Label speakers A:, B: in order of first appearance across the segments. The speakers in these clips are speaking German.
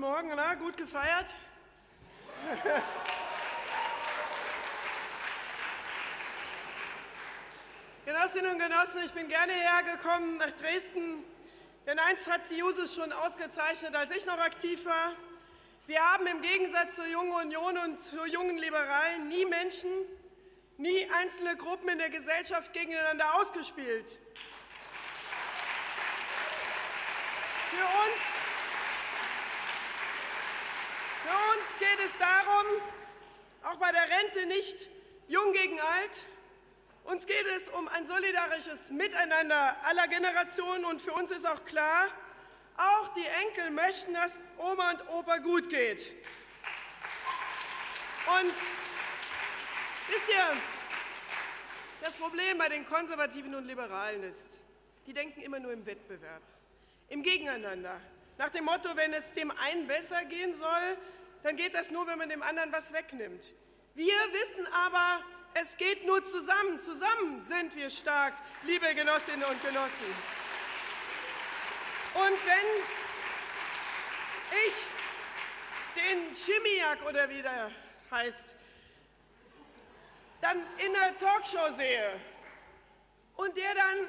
A: Morgen, na, gut gefeiert? Genossinnen und Genossen, ich bin gerne hergekommen nach Dresden, denn eins hat die Jusos schon ausgezeichnet, als ich noch aktiv war. Wir haben im Gegensatz zur Jungen Union und zur jungen Liberalen nie Menschen, nie einzelne Gruppen in der Gesellschaft gegeneinander ausgespielt. Für uns, für uns geht es darum, auch bei der Rente nicht jung gegen alt, uns geht es um ein solidarisches Miteinander aller Generationen und für uns ist auch klar, auch die Enkel möchten, dass Oma und Opa gut geht. Und wisst ihr, das Problem bei den Konservativen und Liberalen ist, die denken immer nur im Wettbewerb, im Gegeneinander. Nach dem Motto, wenn es dem einen besser gehen soll, dann geht das nur, wenn man dem anderen was wegnimmt. Wir wissen aber, es geht nur zusammen. Zusammen sind wir stark, liebe Genossinnen und Genossen. Und wenn ich den Chimiak oder wie der heißt, dann in der Talkshow sehe und der dann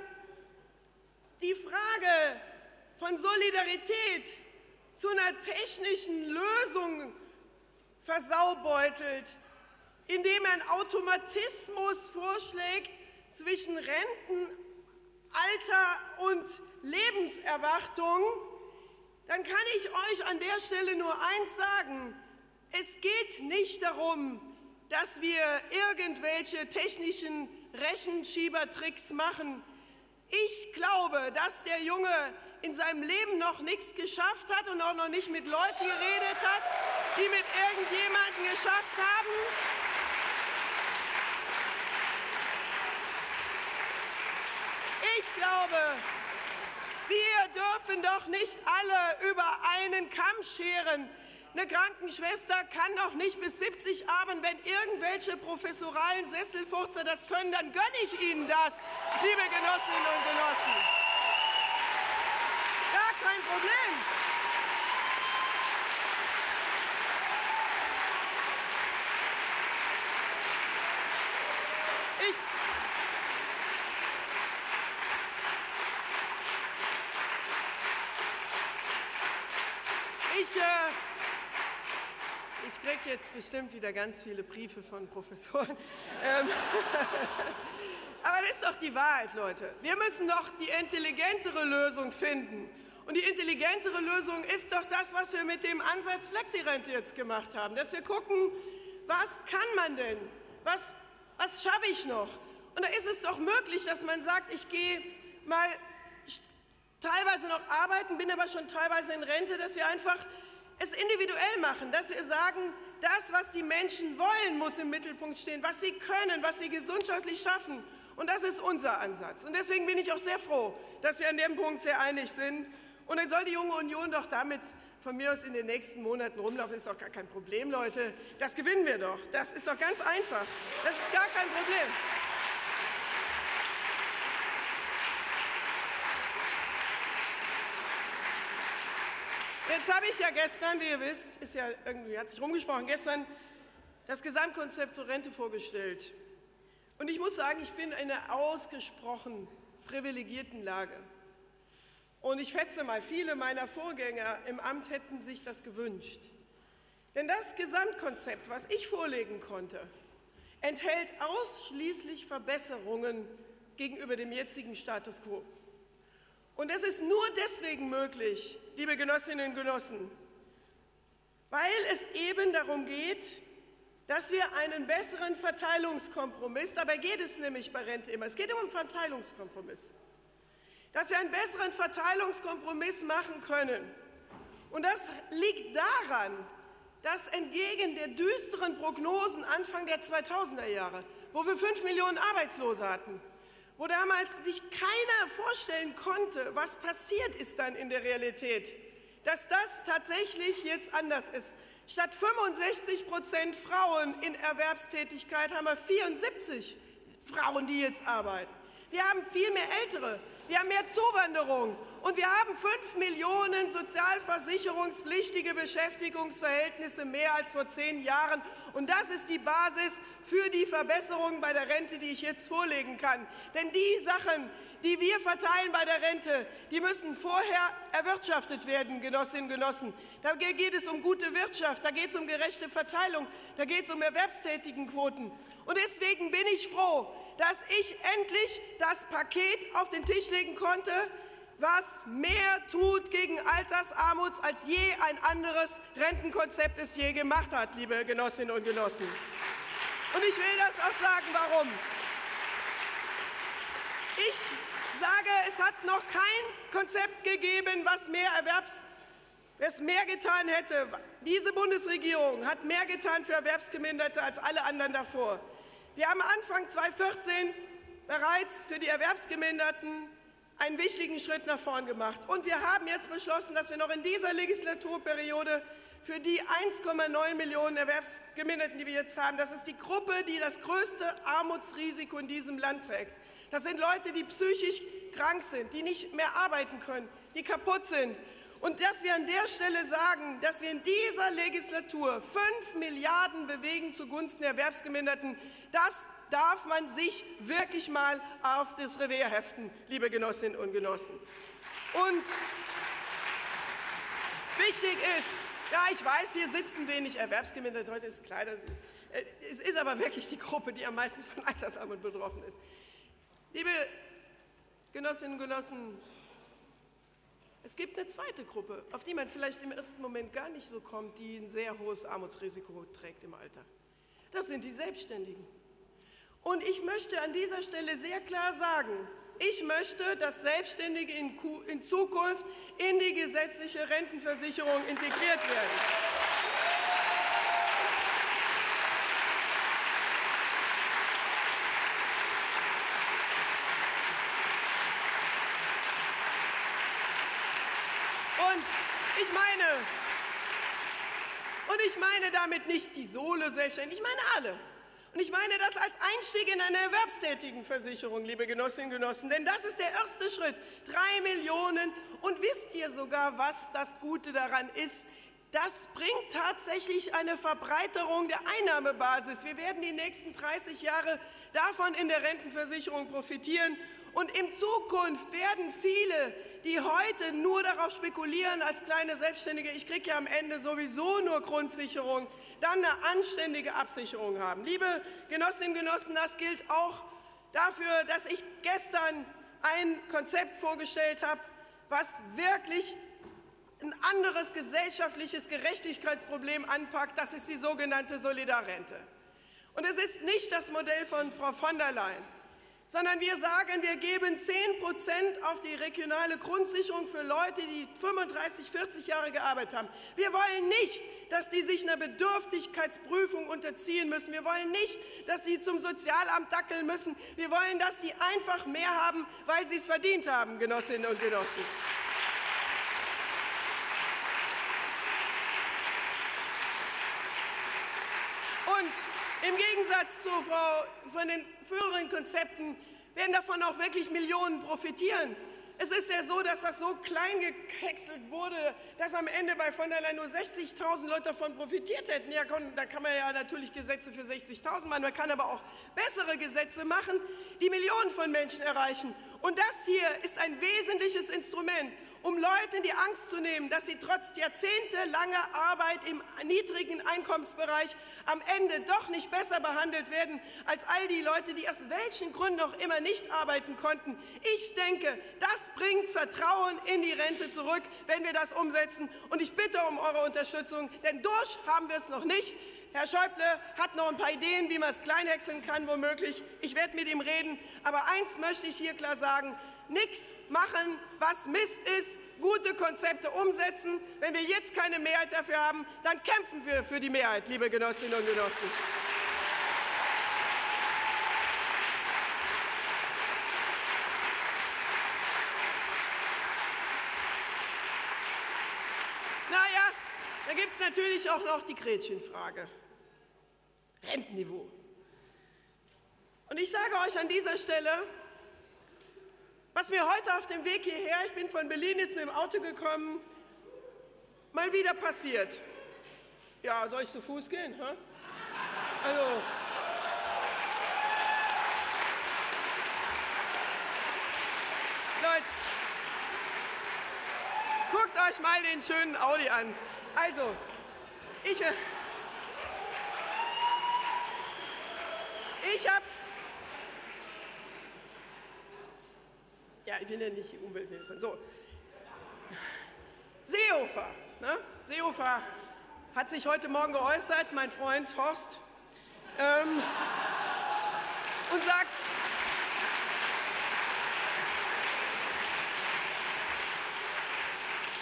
A: die Frage von Solidarität zu einer technischen Lösung versaubeutelt, indem er einen Automatismus vorschlägt zwischen Rentenalter und Lebenserwartung, dann kann ich euch an der Stelle nur eins sagen. Es geht nicht darum, dass wir irgendwelche technischen Rechenschiebertricks machen. Ich glaube, dass der Junge in seinem Leben noch nichts geschafft hat und auch noch nicht mit Leuten geredet hat, die mit irgendjemandem geschafft haben. Ich glaube, wir dürfen doch nicht alle über einen Kamm scheren. Eine Krankenschwester kann doch nicht bis 70 arbeiten. Wenn irgendwelche professoralen Sesselfurzer das können, dann gönne ich Ihnen das, liebe Genossinnen und Genossen. Kein Problem. Ich, äh, ich kriege jetzt bestimmt wieder ganz viele Briefe von Professoren. Ähm, aber das ist doch die Wahrheit, Leute. Wir müssen doch die intelligentere Lösung finden. Und die intelligentere Lösung ist doch das, was wir mit dem Ansatz Flexirente jetzt gemacht haben. Dass wir gucken, was kann man denn? Was, was schaffe ich noch? Und da ist es doch möglich, dass man sagt, ich gehe mal teilweise noch arbeiten, bin aber schon teilweise in Rente, dass wir einfach es individuell machen, dass wir sagen, das, was die Menschen wollen, muss im Mittelpunkt stehen, was sie können, was sie gesundheitlich schaffen. Und das ist unser Ansatz. Und deswegen bin ich auch sehr froh, dass wir an dem Punkt sehr einig sind. Und dann soll die junge Union doch damit von mir aus in den nächsten Monaten rumlaufen, ist doch gar kein Problem, Leute. Das gewinnen wir doch. Das ist doch ganz einfach. Das ist gar kein Problem. Jetzt habe ich ja gestern, wie ihr wisst, ist ja irgendwie, hat sich rumgesprochen, gestern das Gesamtkonzept zur Rente vorgestellt. Und ich muss sagen, ich bin in einer ausgesprochen privilegierten Lage. Und ich schätze mal, viele meiner Vorgänger im Amt hätten sich das gewünscht. Denn das Gesamtkonzept, was ich vorlegen konnte, enthält ausschließlich Verbesserungen gegenüber dem jetzigen Status quo. Und es ist nur deswegen möglich, liebe Genossinnen und Genossen, weil es eben darum geht, dass wir einen besseren Verteilungskompromiss, dabei geht es nämlich bei Rente immer, es geht um einen Verteilungskompromiss, dass wir einen besseren Verteilungskompromiss machen können. Und das liegt daran, dass entgegen der düsteren Prognosen Anfang der 2000er Jahre, wo wir fünf Millionen Arbeitslose hatten, wo damals sich keiner vorstellen konnte, was passiert ist dann in der Realität, dass das tatsächlich jetzt anders ist. Statt 65 Prozent Frauen in Erwerbstätigkeit haben wir 74 Frauen, die jetzt arbeiten. Wir haben viel mehr Ältere. Wir haben mehr Zuwanderung. Und wir haben fünf Millionen sozialversicherungspflichtige Beschäftigungsverhältnisse mehr als vor zehn Jahren. Und das ist die Basis für die Verbesserung bei der Rente, die ich jetzt vorlegen kann. Denn die Sachen, die wir verteilen bei der Rente, die müssen vorher erwirtschaftet werden, Genossinnen und Genossen. Da geht es um gute Wirtschaft, da geht es um gerechte Verteilung, da geht es um Erwerbstätigenquoten. Und deswegen bin ich froh, dass ich endlich das Paket auf den Tisch legen konnte, was mehr tut gegen Altersarmut, als je ein anderes Rentenkonzept es je gemacht hat, liebe Genossinnen und Genossen. Und ich will das auch sagen, warum. Ich sage, es hat noch kein Konzept gegeben, was mehr Erwerbs es mehr getan hätte. Diese Bundesregierung hat mehr getan für Erwerbsgeminderte als alle anderen davor. Wir haben Anfang 2014 bereits für die Erwerbsgeminderten einen wichtigen Schritt nach vorn gemacht. Und wir haben jetzt beschlossen, dass wir noch in dieser Legislaturperiode für die 1,9 Millionen Erwerbsgeminderten, die wir jetzt haben, das ist die Gruppe, die das größte Armutsrisiko in diesem Land trägt. Das sind Leute, die psychisch krank sind, die nicht mehr arbeiten können, die kaputt sind. Und dass wir an der Stelle sagen, dass wir in dieser Legislatur 5 Milliarden bewegen zugunsten der Erwerbsgeminderten, das darf man sich wirklich mal auf das Revier heften, liebe Genossinnen und Genossen. Und wichtig ist, ja, ich weiß, hier sitzen wenig Erwerbsgeminderte, heute ist klar, äh, es ist aber wirklich die Gruppe, die am meisten von Altersarmut betroffen ist. Liebe Genossinnen und Genossen, es gibt eine zweite Gruppe, auf die man vielleicht im ersten Moment gar nicht so kommt, die ein sehr hohes Armutsrisiko trägt im Alter. Das sind die Selbstständigen. Und ich möchte an dieser Stelle sehr klar sagen, ich möchte, dass Selbstständige in, in Zukunft in die gesetzliche Rentenversicherung integriert werden. Und ich meine, und ich meine damit nicht die Solo-Selbstständigen, ich meine alle. Und ich meine das als Einstieg in eine Erwerbstätigenversicherung, liebe Genossinnen und Genossen, denn das ist der erste Schritt. Drei Millionen. Und wisst ihr sogar, was das Gute daran ist? Das bringt tatsächlich eine Verbreiterung der Einnahmebasis. Wir werden die nächsten 30 Jahre davon in der Rentenversicherung profitieren. Und in Zukunft werden viele, die heute nur darauf spekulieren als kleine Selbstständige, ich kriege ja am Ende sowieso nur Grundsicherung, dann eine anständige Absicherung haben. Liebe Genossinnen und Genossen, das gilt auch dafür, dass ich gestern ein Konzept vorgestellt habe, was wirklich ein anderes gesellschaftliches Gerechtigkeitsproblem anpackt. Das ist die sogenannte Solidarrente. Und es ist nicht das Modell von Frau von der Leyen sondern wir sagen, wir geben 10 Prozent auf die regionale Grundsicherung für Leute, die 35, 40 Jahre gearbeitet haben. Wir wollen nicht, dass die sich einer Bedürftigkeitsprüfung unterziehen müssen. Wir wollen nicht, dass sie zum Sozialamt dackeln müssen. Wir wollen, dass sie einfach mehr haben, weil sie es verdient haben, Genossinnen und Genossen. Und im Gegensatz zu Frau von den früheren Konzepten werden davon auch wirklich Millionen profitieren. Es ist ja so, dass das so klein gekrächselt wurde, dass am Ende bei von der Leyen nur 60.000 Leute davon profitiert hätten. Ja, da kann man ja natürlich Gesetze für 60.000 machen, man kann aber auch bessere Gesetze machen, die Millionen von Menschen erreichen. Und das hier ist ein wesentliches Instrument, um Leuten die Angst zu nehmen, dass sie trotz jahrzehntelanger Arbeit im niedrigen Einkommensbereich am Ende doch nicht besser behandelt werden als all die Leute, die aus welchen Gründen auch immer nicht arbeiten konnten. Ich denke, das bringt Vertrauen in die Rente zurück, wenn wir das umsetzen. Und ich bitte um eure Unterstützung, denn durch haben wir es noch nicht. Herr Schäuble hat noch ein paar Ideen, wie man es kleinhäckseln kann, womöglich. Ich werde mit ihm reden. Aber eins möchte ich hier klar sagen nichts machen, was Mist ist, gute Konzepte umsetzen. Wenn wir jetzt keine Mehrheit dafür haben, dann kämpfen wir für die Mehrheit, liebe Genossinnen und Genossen. Naja, da gibt es natürlich auch noch die Gretchenfrage. Rentenniveau. Und ich sage euch an dieser Stelle, was mir heute auf dem Weg hierher, ich bin von Berlin jetzt mit dem Auto gekommen, mal wieder passiert. Ja, soll ich zu Fuß gehen? Hä? Also. Leute, guckt euch mal den schönen Audi an. Also, ich, äh, ich habe ich bin ja nicht Umweltministerin. So. Seehofer. Ne? Seehofer hat sich heute Morgen geäußert, mein Freund Horst, ähm, und sagt,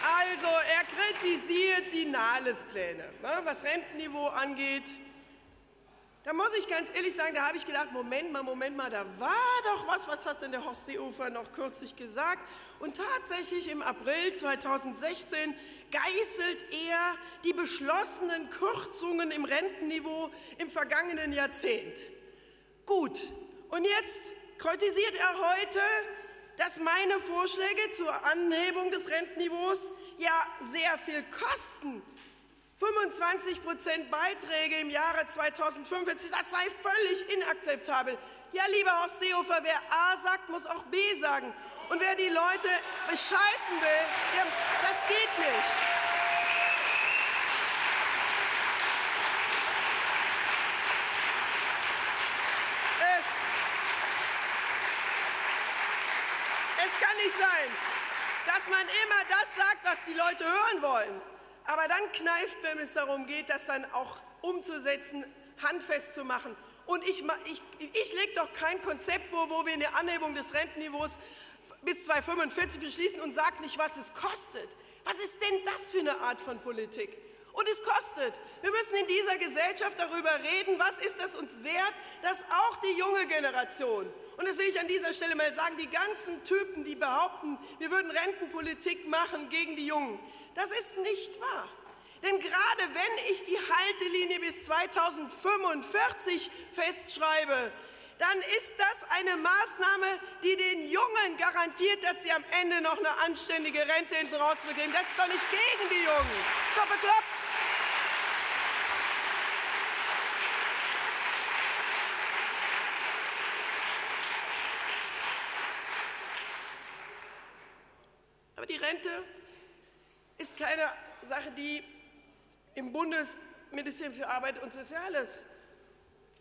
A: also er kritisiert die Nahles-Pläne, ne, was Rentenniveau angeht, da muss ich ganz ehrlich sagen, da habe ich gedacht, Moment mal, Moment mal, da war doch was, was hast denn der Horst Seehofer noch kürzlich gesagt? Und tatsächlich im April 2016 geißelt er die beschlossenen Kürzungen im Rentenniveau im vergangenen Jahrzehnt. Gut, und jetzt kritisiert er heute, dass meine Vorschläge zur Anhebung des Rentenniveaus ja sehr viel kosten. 25 Prozent Beiträge im Jahre 2045, das sei völlig inakzeptabel. Ja, lieber Horst Seehofer, wer A sagt, muss auch B sagen. Und wer die Leute bescheißen will, der, das geht nicht. Es, es kann nicht sein, dass man immer das sagt, was die Leute hören wollen aber dann kneift, wenn es darum geht, das dann auch umzusetzen, handfest zu machen. Und ich, ich, ich lege doch kein Konzept vor, wo wir eine Anhebung des Rentenniveaus bis 2045 beschließen und sagen nicht, was es kostet. Was ist denn das für eine Art von Politik? Und es kostet. Wir müssen in dieser Gesellschaft darüber reden, was ist das uns wert, dass auch die junge Generation, und das will ich an dieser Stelle mal sagen, die ganzen Typen, die behaupten, wir würden Rentenpolitik machen gegen die Jungen, das ist nicht wahr. Denn gerade wenn ich die Haltelinie bis 2045 festschreibe, dann ist das eine Maßnahme, die den Jungen garantiert, dass sie am Ende noch eine anständige Rente hinten raus bekommen. Das ist doch nicht gegen die Jungen. Das ist doch bekloppt. Aber die Rente ist keine Sache, die im Bundesministerium für Arbeit und Soziales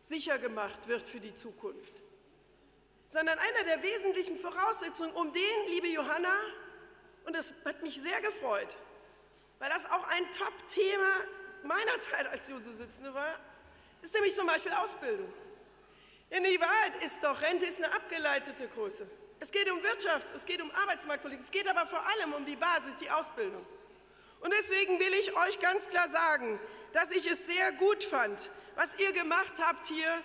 A: sicher gemacht wird für die Zukunft, sondern einer der wesentlichen Voraussetzungen, um den, liebe Johanna, und das hat mich sehr gefreut, weil das auch ein Top-Thema meiner Zeit als Juso-Sitzende war, ist nämlich zum Beispiel Ausbildung. Denn die Wahrheit ist doch, Rente ist eine abgeleitete Größe. Es geht um Wirtschafts-, es geht um Arbeitsmarktpolitik, es geht aber vor allem um die Basis, die Ausbildung. Und deswegen will ich euch ganz klar sagen, dass ich es sehr gut fand, was ihr gemacht habt hier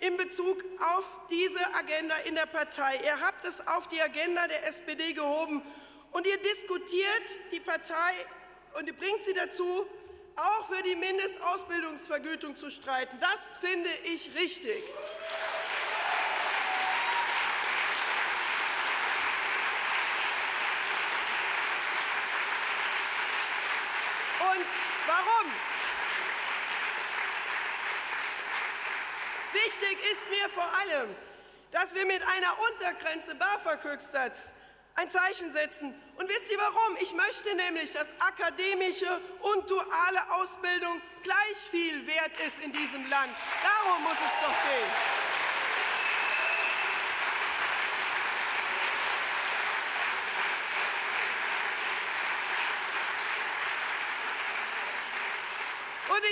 A: in Bezug auf diese Agenda in der Partei. Ihr habt es auf die Agenda der SPD gehoben und ihr diskutiert die Partei und ihr bringt sie dazu, auch für die Mindestausbildungsvergütung zu streiten. Das finde ich richtig. Und warum? Wichtig ist mir vor allem, dass wir mit einer Untergrenze BAföG-Höchstsatz ein Zeichen setzen. Und wisst ihr warum? Ich möchte nämlich, dass akademische und duale Ausbildung gleich viel wert ist in diesem Land. Darum muss es doch gehen.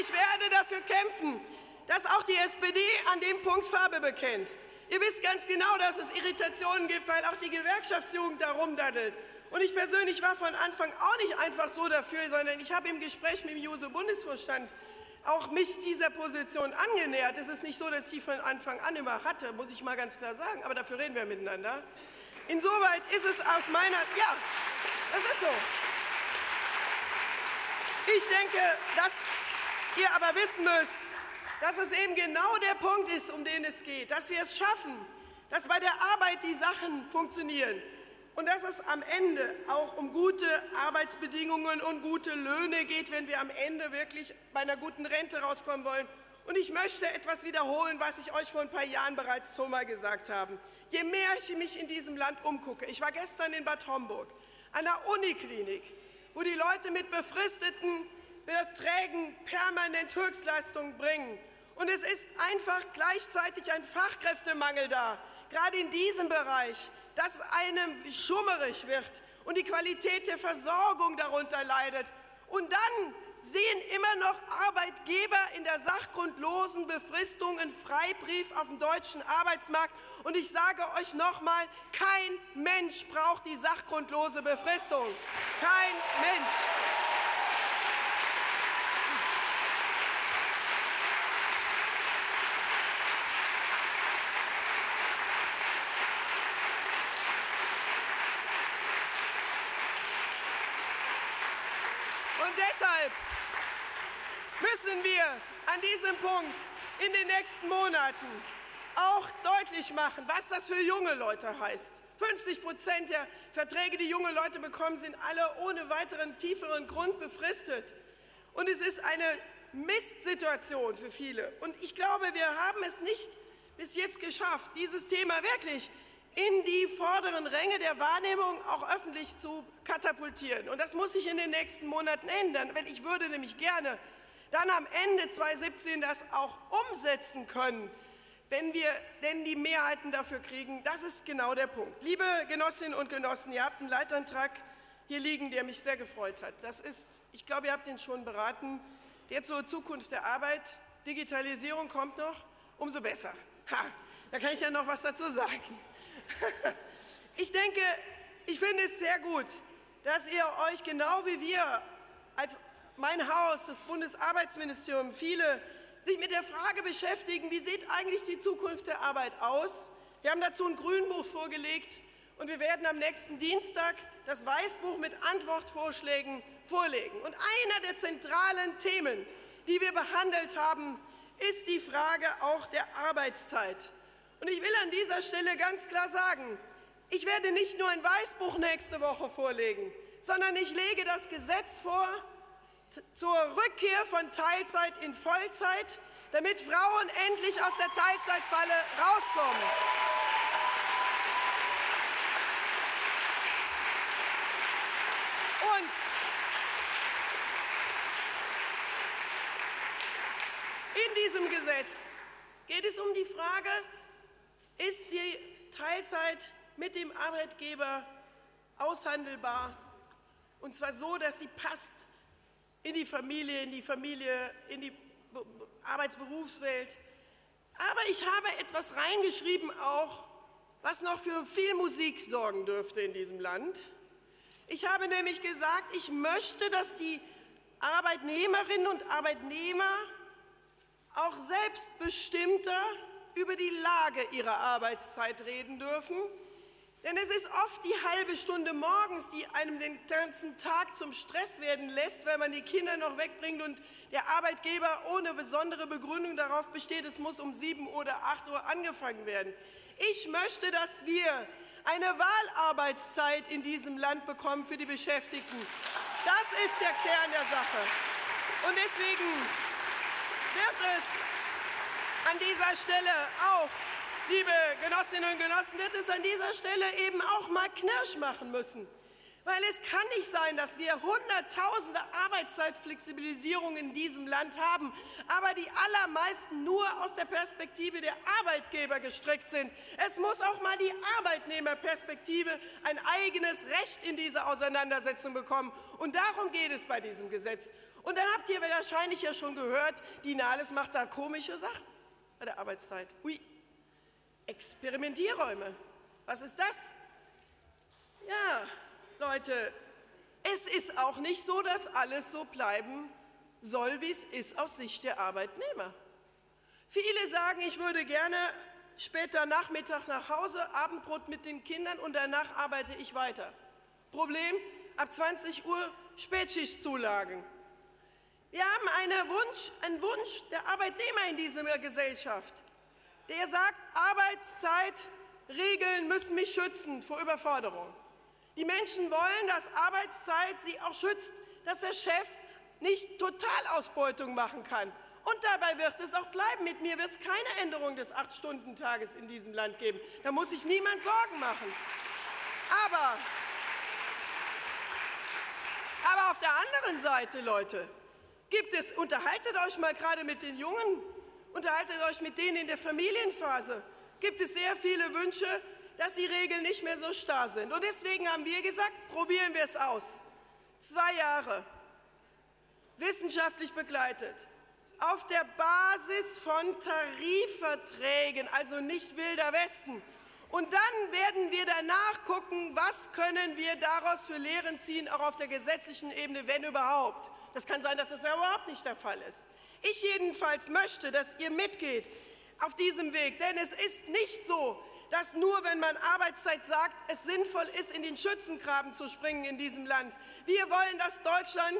A: Ich werde dafür kämpfen, dass auch die SPD an dem Punkt Farbe bekennt. Ihr wisst ganz genau, dass es Irritationen gibt, weil auch die Gewerkschaftsjugend da rumdaddelt. Und ich persönlich war von Anfang auch nicht einfach so dafür, sondern ich habe im Gespräch mit dem JUSO-Bundesvorstand auch mich dieser Position angenähert. Es ist nicht so, dass ich die von Anfang an immer hatte, muss ich mal ganz klar sagen, aber dafür reden wir miteinander. Insoweit ist es aus meiner, ja, das ist so. Ich denke, dass ihr aber wissen müsst, dass es eben genau der Punkt ist, um den es geht, dass wir es schaffen, dass bei der Arbeit die Sachen funktionieren, und dass es am Ende auch um gute Arbeitsbedingungen und gute Löhne geht, wenn wir am Ende wirklich bei einer guten Rente rauskommen wollen. Und ich möchte etwas wiederholen, was ich euch vor ein paar Jahren bereits schon mal gesagt habe. Je mehr ich mich in diesem Land umgucke, ich war gestern in Bad Homburg, der Uniklinik, wo die Leute mit befristeten Beträgen permanent Höchstleistungen bringen. Und es ist einfach gleichzeitig ein Fachkräftemangel da, gerade in diesem Bereich, dass einem schummerig wird und die Qualität der Versorgung darunter leidet. Und dann sehen immer noch Arbeitgeber in der sachgrundlosen Befristung einen Freibrief auf dem deutschen Arbeitsmarkt. Und ich sage euch nochmal, kein Mensch braucht die sachgrundlose Befristung. Kein Mensch. Und deshalb müssen wir an diesem Punkt in den nächsten Monaten auch deutlich machen, was das für junge Leute heißt. 50 Prozent der Verträge, die junge Leute bekommen, sind alle ohne weiteren tieferen Grund befristet. Und es ist eine Mistsituation für viele. Und ich glaube, wir haben es nicht bis jetzt geschafft, dieses Thema wirklich in die vorderen Ränge der Wahrnehmung auch öffentlich zu katapultieren. Und das muss sich in den nächsten Monaten ändern, denn ich würde nämlich gerne dann am Ende 2017 das auch umsetzen können, wenn wir denn die Mehrheiten dafür kriegen. Das ist genau der Punkt. Liebe Genossinnen und Genossen, ihr habt einen Leitantrag hier liegen, der mich sehr gefreut hat. Das ist, ich glaube, ihr habt den schon beraten, der zur Zukunft der Arbeit. Digitalisierung kommt noch, umso besser. Ha, da kann ich ja noch was dazu sagen. Ich denke, ich finde es sehr gut, dass ihr euch genau wie wir als mein Haus, das Bundesarbeitsministerium, viele sich mit der Frage beschäftigen, wie sieht eigentlich die Zukunft der Arbeit aus? Wir haben dazu ein Grünbuch vorgelegt und wir werden am nächsten Dienstag das Weißbuch mit Antwortvorschlägen vorlegen. Und einer der zentralen Themen, die wir behandelt haben, ist die Frage auch der Arbeitszeit. Und ich will an dieser Stelle ganz klar sagen, ich werde nicht nur ein Weißbuch nächste Woche vorlegen, sondern ich lege das Gesetz vor zur Rückkehr von Teilzeit in Vollzeit, damit Frauen endlich aus der Teilzeitfalle rauskommen. Und in diesem Gesetz geht es um die Frage, ist die Teilzeit mit dem Arbeitgeber aushandelbar? Und zwar so, dass sie passt in die Familie, in die Familie, in die Arbeitsberufswelt. Aber ich habe etwas reingeschrieben auch, was noch für viel Musik sorgen dürfte in diesem Land. Ich habe nämlich gesagt, ich möchte, dass die Arbeitnehmerinnen und Arbeitnehmer auch selbstbestimmter über die Lage ihrer Arbeitszeit reden dürfen. Denn es ist oft die halbe Stunde morgens, die einem den ganzen Tag zum Stress werden lässt, weil man die Kinder noch wegbringt und der Arbeitgeber ohne besondere Begründung darauf besteht, es muss um 7 oder 8 Uhr angefangen werden. Ich möchte, dass wir eine Wahlarbeitszeit in diesem Land bekommen für die Beschäftigten. Das ist der Kern der Sache. Und deswegen wird es an dieser Stelle auch, liebe Genossinnen und Genossen, wird es an dieser Stelle eben auch mal Knirsch machen müssen. Weil es kann nicht sein, dass wir hunderttausende Arbeitszeitflexibilisierungen in diesem Land haben, aber die allermeisten nur aus der Perspektive der Arbeitgeber gestrickt sind. Es muss auch mal die Arbeitnehmerperspektive ein eigenes Recht in diese Auseinandersetzung bekommen. Und darum geht es bei diesem Gesetz. Und dann habt ihr wahrscheinlich ja schon gehört, die Nahles macht da komische Sachen bei der Arbeitszeit. Ui, Experimentierräume. Was ist das? Ja, Leute, es ist auch nicht so, dass alles so bleiben soll, wie es ist aus Sicht der Arbeitnehmer. Viele sagen, ich würde gerne später Nachmittag nach Hause, Abendbrot mit den Kindern und danach arbeite ich weiter. Problem, ab 20 Uhr Spätschichtzulagen. Wir haben eine Wunsch, einen Wunsch der Arbeitnehmer in dieser Gesellschaft, der sagt, Arbeitszeitregeln müssen mich schützen vor Überforderung. Die Menschen wollen, dass Arbeitszeit sie auch schützt, dass der Chef nicht Totalausbeutung machen kann. Und dabei wird es auch bleiben. Mit mir wird es keine Änderung des Acht-Stunden-Tages in diesem Land geben. Da muss sich niemand Sorgen machen. Aber, aber auf der anderen Seite, Leute, gibt es, unterhaltet euch mal gerade mit den Jungen, unterhaltet euch mit denen in der Familienphase, gibt es sehr viele Wünsche, dass die Regeln nicht mehr so starr sind. Und deswegen haben wir gesagt, probieren wir es aus. Zwei Jahre, wissenschaftlich begleitet, auf der Basis von Tarifverträgen, also nicht wilder Westen. Und dann werden wir danach gucken, was können wir daraus für Lehren ziehen, auch auf der gesetzlichen Ebene, wenn überhaupt. Das kann sein, dass das ja überhaupt nicht der Fall ist. Ich jedenfalls möchte, dass ihr mitgeht auf diesem Weg, denn es ist nicht so, dass nur wenn man Arbeitszeit sagt, es sinnvoll ist, in den Schützengraben zu springen in diesem Land. Wir wollen, dass Deutschland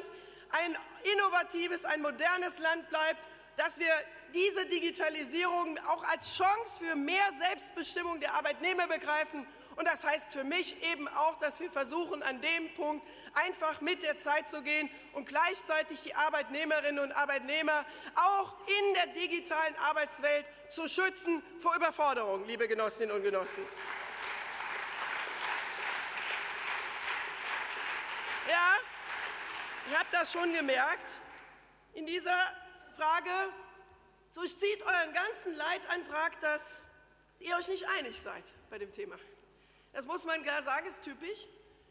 A: ein innovatives, ein modernes Land bleibt, dass wir diese Digitalisierung auch als Chance für mehr Selbstbestimmung der Arbeitnehmer begreifen. Und das heißt für mich eben auch, dass wir versuchen, an dem Punkt einfach mit der Zeit zu gehen und gleichzeitig die Arbeitnehmerinnen und Arbeitnehmer auch in der digitalen Arbeitswelt zu schützen vor Überforderung, liebe Genossinnen und Genossen. Ja, ihr habt das schon gemerkt. In dieser Frage durchzieht euren ganzen Leitantrag, dass ihr euch nicht einig seid bei dem Thema. Das muss man klar sagen, ist typisch.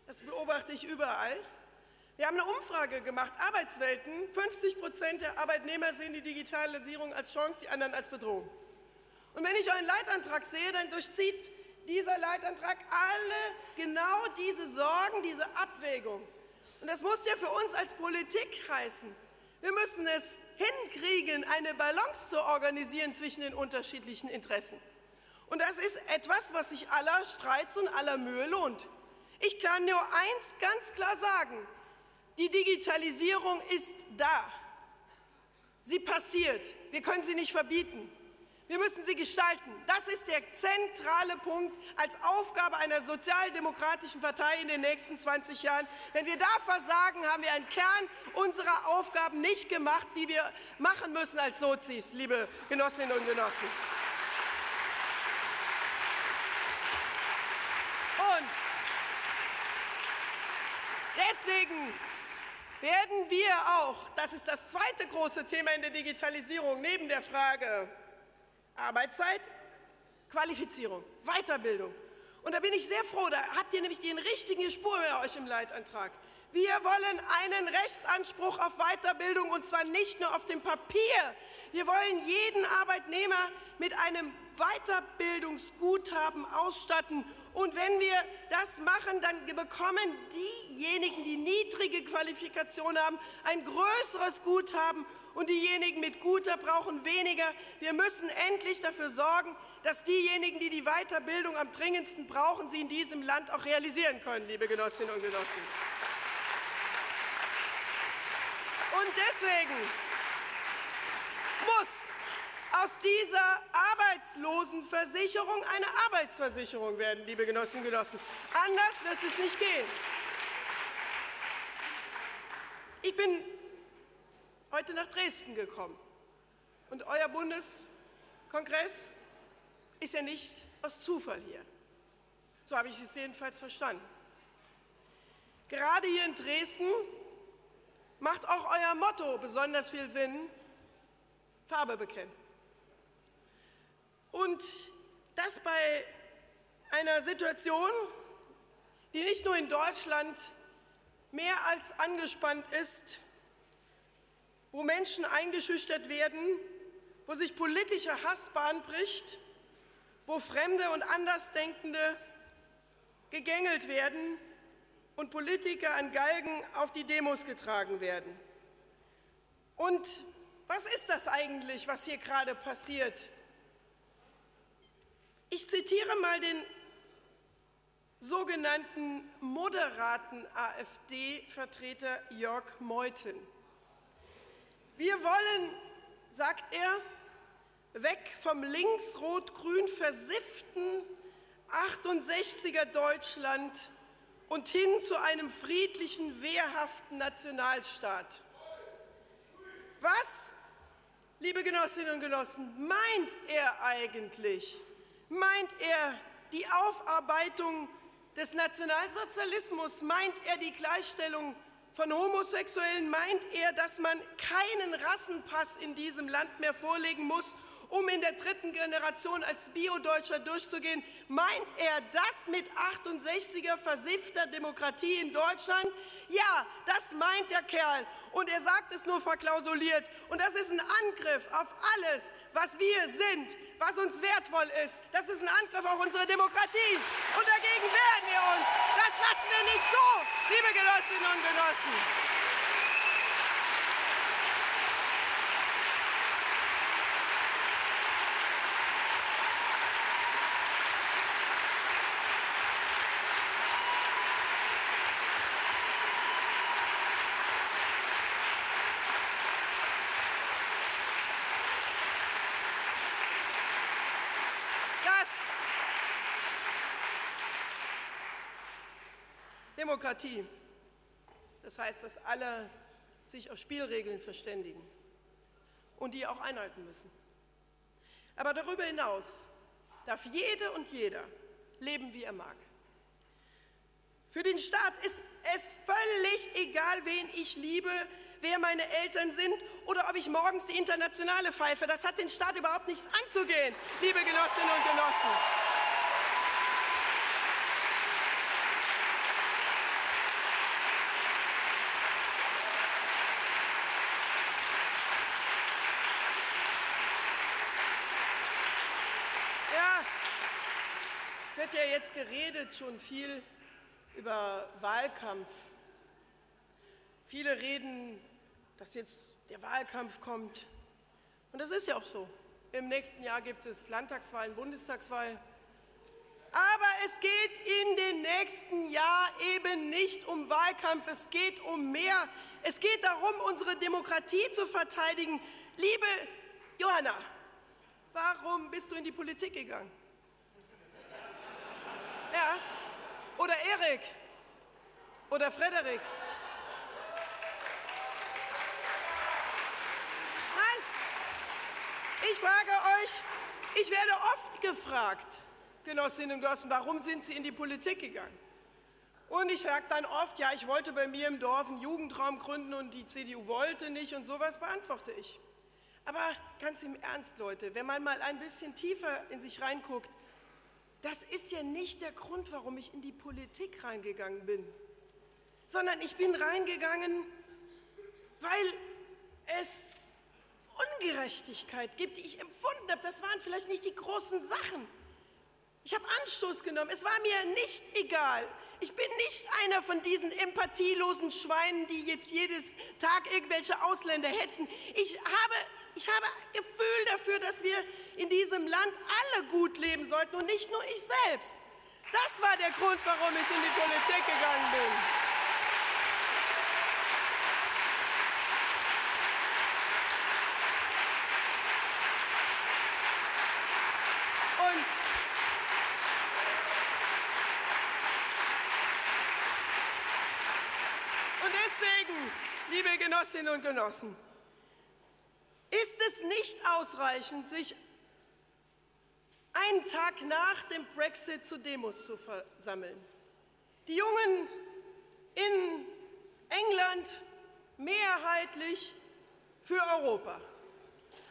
A: Das beobachte ich überall. Wir haben eine Umfrage gemacht, Arbeitswelten. 50 Prozent der Arbeitnehmer sehen die Digitalisierung als Chance, die anderen als Bedrohung. Und wenn ich euren Leitantrag sehe, dann durchzieht dieser Leitantrag alle genau diese Sorgen, diese Abwägung. Und das muss ja für uns als Politik heißen. Wir müssen es hinkriegen, eine Balance zu organisieren zwischen den unterschiedlichen Interessen. Und das ist etwas, was sich aller Streits und aller Mühe lohnt. Ich kann nur eins ganz klar sagen. Die Digitalisierung ist da. Sie passiert. Wir können sie nicht verbieten. Wir müssen sie gestalten. Das ist der zentrale Punkt als Aufgabe einer sozialdemokratischen Partei in den nächsten 20 Jahren. Wenn wir da versagen, haben wir einen Kern unserer Aufgaben nicht gemacht, die wir machen müssen als Sozis, liebe Genossinnen und Genossen. Und deswegen werden wir auch, das ist das zweite große Thema in der Digitalisierung, neben der Frage Arbeitszeit, Qualifizierung, Weiterbildung. Und da bin ich sehr froh, da habt ihr nämlich die richtige Spur bei euch im Leitantrag. Wir wollen einen Rechtsanspruch auf Weiterbildung und zwar nicht nur auf dem Papier. Wir wollen jeden Arbeitnehmer mit einem Weiterbildungsguthaben ausstatten. Und wenn wir das machen, dann bekommen diejenigen, die niedrige Qualifikation haben, ein größeres Guthaben und diejenigen mit guter brauchen weniger. Wir müssen endlich dafür sorgen, dass diejenigen, die die Weiterbildung am dringendsten brauchen, sie in diesem Land auch realisieren können, liebe Genossinnen und Genossen. Und deswegen muss aus dieser Arbeitslosenversicherung eine Arbeitsversicherung werden, liebe Genossinnen und Genossen. Anders wird es nicht gehen. Ich bin heute nach Dresden gekommen und euer Bundeskongress ist ja nicht aus Zufall hier. So habe ich es jedenfalls verstanden. Gerade hier in Dresden macht auch euer Motto besonders viel Sinn, Farbe bekennen. Und das bei einer Situation, die nicht nur in Deutschland mehr als angespannt ist, wo Menschen eingeschüchtert werden, wo sich politischer Hass Bahn bricht, wo Fremde und Andersdenkende gegängelt werden und Politiker an Galgen auf die Demos getragen werden. Und was ist das eigentlich, was hier gerade passiert? Ich zitiere mal den sogenannten moderaten AfD-Vertreter Jörg Meuthen. Wir wollen, sagt er, weg vom links-rot-grün versifften 68er Deutschland und hin zu einem friedlichen, wehrhaften Nationalstaat. Was, liebe Genossinnen und Genossen, meint er eigentlich? Meint er die Aufarbeitung des Nationalsozialismus? Meint er die Gleichstellung von Homosexuellen? Meint er, dass man keinen Rassenpass in diesem Land mehr vorlegen muss, um in der dritten Generation als Biodeutscher durchzugehen. Meint er das mit 68er versiffter Demokratie in Deutschland? Ja, das meint der Kerl. Und er sagt es nur verklausuliert. Und das ist ein Angriff auf alles, was wir sind, was uns wertvoll ist. Das ist ein Angriff auf unsere Demokratie. Und dagegen wehren wir uns. Das lassen wir nicht zu, liebe Genossinnen und Genossen. Demokratie. Das heißt, dass alle sich auf Spielregeln verständigen und die auch einhalten müssen. Aber darüber hinaus darf jede und jeder leben, wie er mag. Für den Staat ist es völlig egal, wen ich liebe, wer meine Eltern sind oder ob ich morgens die Internationale pfeife. Das hat den Staat überhaupt nichts anzugehen, liebe Genossinnen und Genossen. Wird ja jetzt geredet schon viel über Wahlkampf. Viele reden, dass jetzt der Wahlkampf kommt. Und das ist ja auch so. Im nächsten Jahr gibt es Landtagswahlen, Bundestagswahlen. Aber es geht in den nächsten Jahr eben nicht um Wahlkampf, es geht um mehr. Es geht darum, unsere Demokratie zu verteidigen. Liebe Johanna, warum bist du in die Politik gegangen? Ja. Oder Erik. Oder Frederik. Nein. Ich frage euch, ich werde oft gefragt, Genossinnen und Genossen, warum sind Sie in die Politik gegangen? Und ich sage dann oft, ja, ich wollte bei mir im Dorf einen Jugendraum gründen und die CDU wollte nicht und sowas beantworte ich. Aber ganz im Ernst, Leute, wenn man mal ein bisschen tiefer in sich reinguckt, das ist ja nicht der Grund, warum ich in die Politik reingegangen bin, sondern ich bin reingegangen, weil es Ungerechtigkeit gibt, die ich empfunden habe. Das waren vielleicht nicht die großen Sachen. Ich habe Anstoß genommen. Es war mir nicht egal. Ich bin nicht einer von diesen empathielosen Schweinen, die jetzt jedes Tag irgendwelche Ausländer hetzen. Ich habe ich habe Gefühl dafür, dass wir in diesem Land alle gut leben sollten und nicht nur ich selbst. Das war der Grund, warum ich in die Politik gegangen bin. Und Und deswegen, liebe Genossinnen und Genossen, nicht ausreichend, sich einen Tag nach dem Brexit zu Demos zu versammeln. Die Jungen in England mehrheitlich für Europa.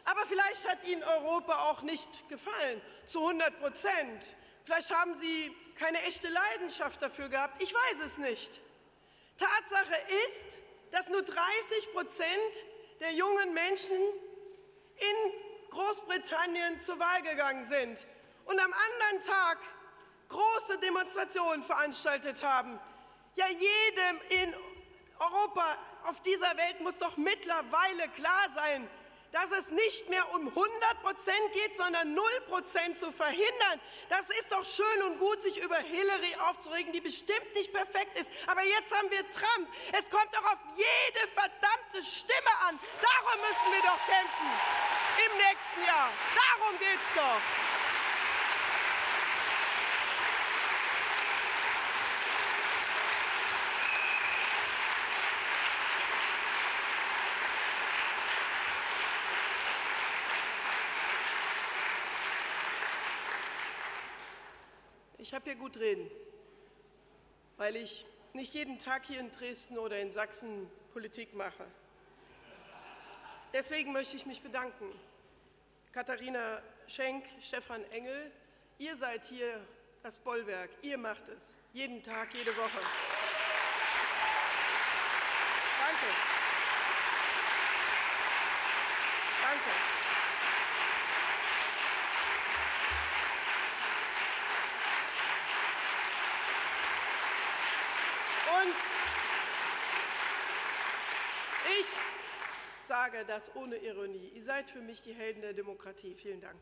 A: Aber vielleicht hat Ihnen Europa auch nicht gefallen, zu 100 Prozent. Vielleicht haben Sie keine echte Leidenschaft dafür gehabt. Ich weiß es nicht. Tatsache ist, dass nur 30 Prozent der jungen Menschen in Großbritannien zur Wahl gegangen sind und am anderen Tag große Demonstrationen veranstaltet haben. Ja, jedem in Europa, auf dieser Welt muss doch mittlerweile klar sein, dass es nicht mehr um 100 Prozent geht, sondern 0 Prozent zu verhindern. Das ist doch schön und gut, sich über Hillary aufzuregen, die bestimmt nicht perfekt ist. Aber jetzt haben wir Trump. Es kommt doch auf jede verdammte Stimme an. Darum müssen wir doch kämpfen im nächsten Jahr. Darum geht's doch. Ich habe hier gut reden, weil ich nicht jeden Tag hier in Dresden oder in Sachsen Politik mache. Deswegen möchte ich mich bedanken. Katharina Schenk, Stefan Engel, ihr seid hier das Bollwerk, ihr macht es, jeden Tag, jede Woche. Danke. Danke. Und ich sage das ohne Ironie. Ihr seid für mich die Helden der Demokratie. Vielen Dank.